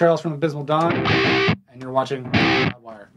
Charles from Abysmal Dawn, and you're watching Wire.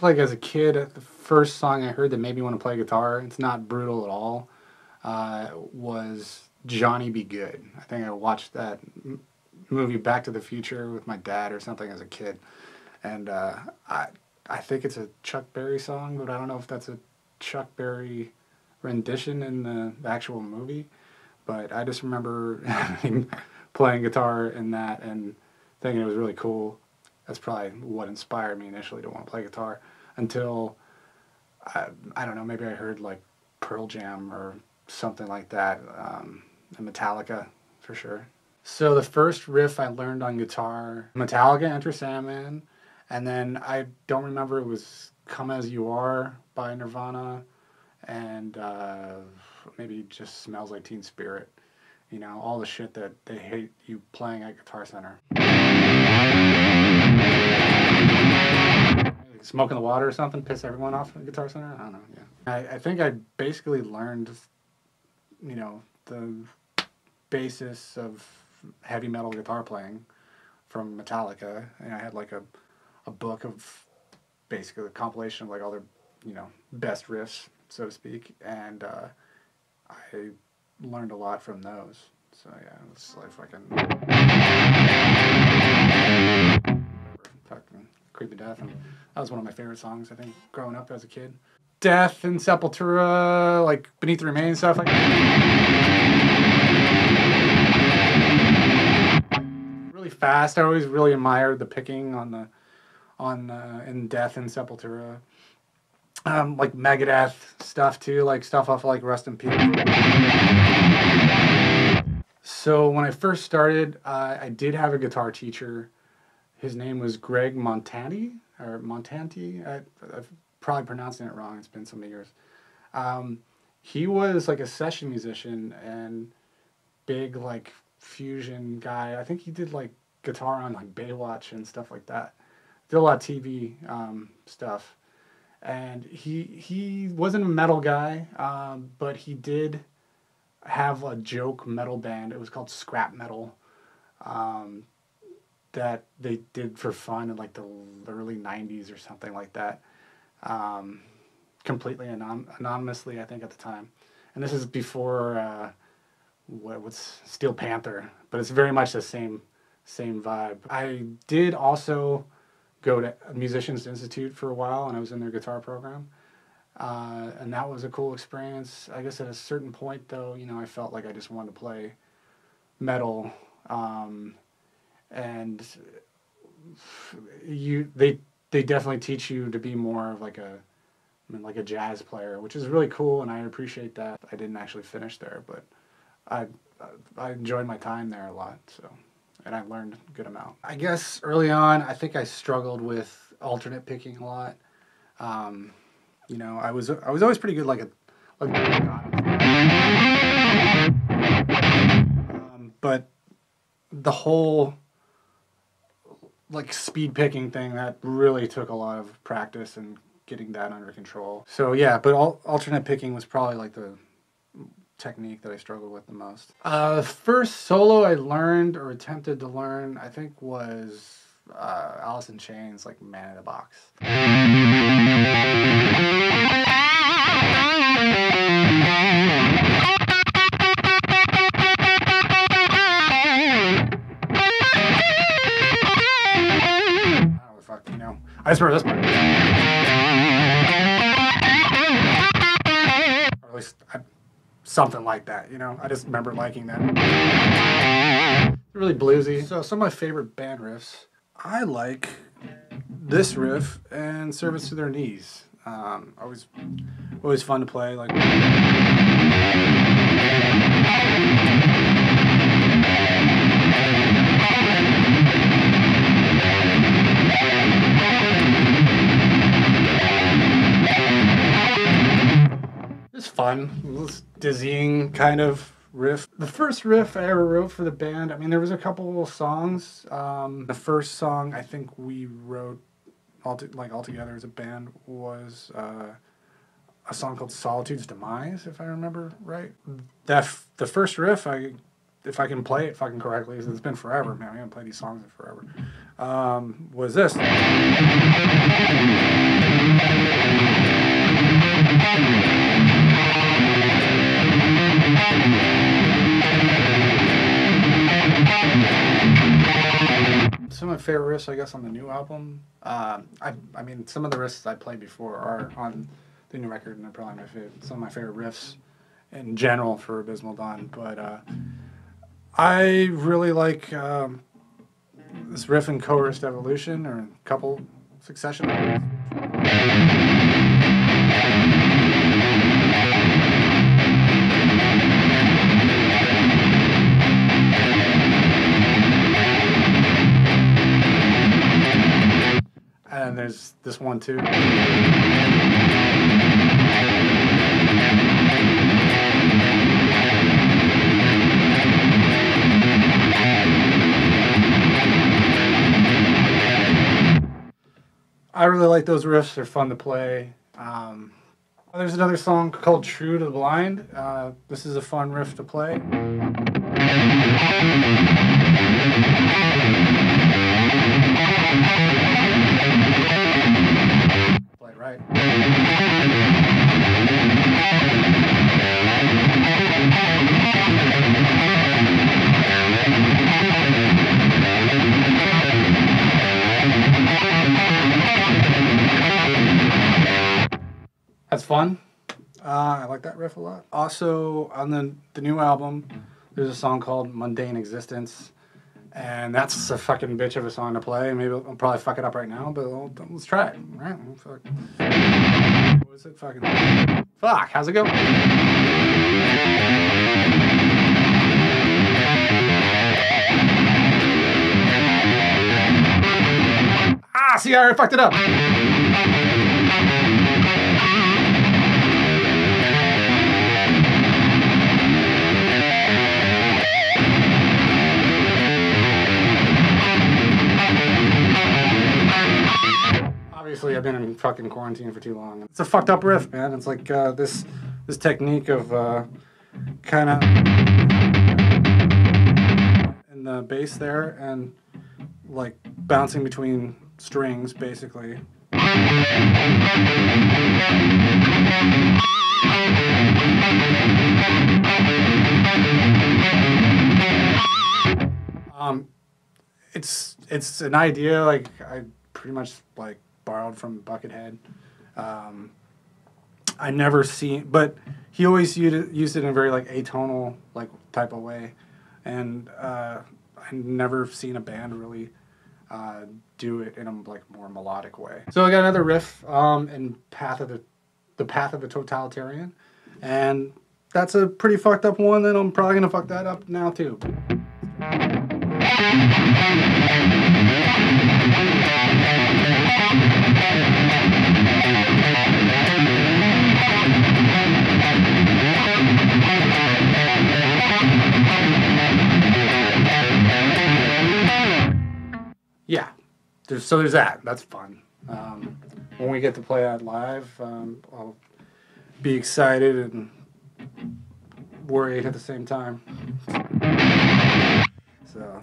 like as a kid, the first song I heard that made me want to play guitar, it's not brutal at all, uh, was Johnny B. Goode. I think I watched that movie Back to the Future with my dad or something as a kid. And uh, I, I think it's a Chuck Berry song, but I don't know if that's a Chuck Berry rendition in the actual movie. But I just remember playing guitar in that and thinking it was really cool. That's probably what inspired me initially to want to play guitar until I, I don't know, maybe I heard like Pearl Jam or something like that, um, and Metallica for sure. So the first riff I learned on guitar, Metallica, Enter Sandman, and then I don't remember it was Come As You Are by Nirvana, and uh, maybe just Smells Like Teen Spirit. You know, all the shit that they hate you playing at Guitar Center. Smoke in the water or something, piss everyone off at Guitar Center. I don't know. Yeah, I, I think I basically learned, you know, the basis of heavy metal guitar playing from Metallica, and I had like a, a book of basically a compilation of like all their, you know, best riffs, so to speak, and uh, I learned a lot from those. So yeah, it's like fucking fucking Creeping Death, and that was one of my favorite songs. I think growing up as a kid. Death and Sepultura, like Beneath the Remains stuff like. Really fast. I always really admired the picking on the, on uh, in Death and Sepultura. Um, like Megadeth stuff too, like stuff off like Rust in Peace. So when I first started, uh, I did have a guitar teacher. His name was Greg Montanti or Montanti. I, I've probably pronouncing it wrong. It's been so many years. Um, he was like a session musician and big like fusion guy. I think he did like guitar on like Baywatch and stuff like that. Did a lot of TV um, stuff, and he he wasn't a metal guy, um, but he did have a joke metal band. It was called Scrap Metal. Um, that they did for fun in like the early 90s or something like that. Um, completely anon- anonymously, I think, at the time. And this is before uh, what, what's Steel Panther, but it's very much the same same vibe. I did also go to Musicians Institute for a while, and I was in their guitar program. Uh, and that was a cool experience. I guess at a certain point, though, you know, I felt like I just wanted to play metal, um, and you they they definitely teach you to be more of like a I mean, like a jazz player, which is really cool, and I appreciate that. I didn't actually finish there, but I I enjoyed my time there a lot. So, and I learned a good amount. I guess early on, I think I struggled with alternate picking a lot. Um, you know, I was I was always pretty good like a um, but the whole like speed picking thing that really took a lot of practice and getting that under control. So yeah, but al- alternate picking was probably like the technique that I struggled with the most. Uh, first solo I learned or attempted to learn, I think, was uh, Alice in Chains, like Man in a Box. I just remember this part. Something like that, you know. I just remember liking that. Really bluesy. So some of my favorite band riffs. I like this riff and Service to Their Knees. Um, always, always fun to play. Like. Fun. It's dizzying kind of riff. The first riff I ever wrote for the band, I mean, there was a couple of songs. Um, the first song I think we wrote, all to, like all together as a band, was uh, a song called "Solitude's Demise," if I remember right. That f- the first riff, I if I can play it fucking correctly, it's been forever, man. I haven't played these songs in forever. Um, was this? Favorite riffs, I guess, on the new album. Um, I, I mean, some of the riffs I played before are on the new record, and they're probably my favorite. Some of my favorite riffs in general for Abysmal Dawn. But uh, I really like um, this riff in Coerced Evolution, or couple succession. There's this one too. I really like those riffs. They're fun to play. Um, there's another song called "True to the Blind." Uh, this is a fun riff to play. That's fun. Uh, I like that riff a lot. Also, on the the new album, there's a song called "Mundane Existence," and that's a fucking bitch of a song to play. Maybe I'll, probably fuck it up right now, but I'll, let's try it. All right? Fuck. What was it? Fucking. Fuck. How's it go? Ah, see, I fucked it up. I've been in fucking quarantine for too long. It's a fucked up riff, man. It's like uh, this this technique of uh, kind of in the bass there and like bouncing between strings, basically. Um, it's it's an idea like I pretty much like borrowed from Buckethead. Um, I never seen, but he always used it, in a very like atonal like type of way, and uh, I never seen a band really uh, do it in a like more melodic way. So I got another riff um, in Path of the the Path of a Totalitarian, and that's a pretty fucked up one. And I'm probably gonna fuck that up now too. There's, so there's that. That's fun. Um, when we get to play that live, um, I'll be excited and worried at the same time. So.